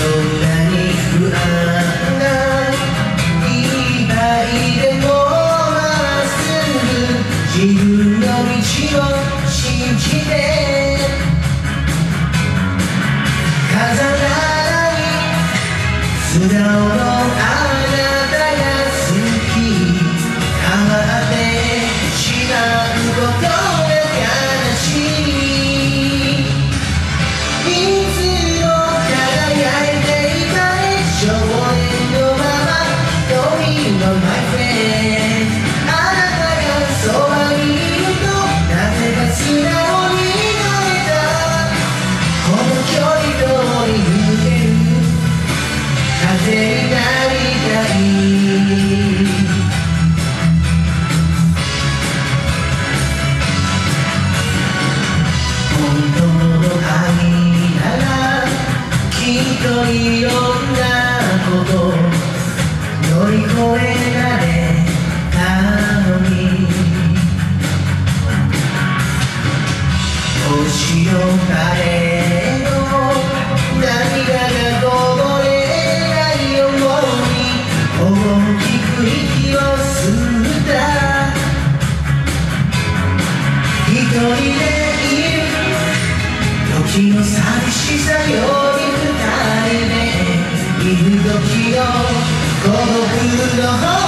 Oh down いろんなこと乗り越えられたのに星を変え寂しさより二人でいる時の孤独の方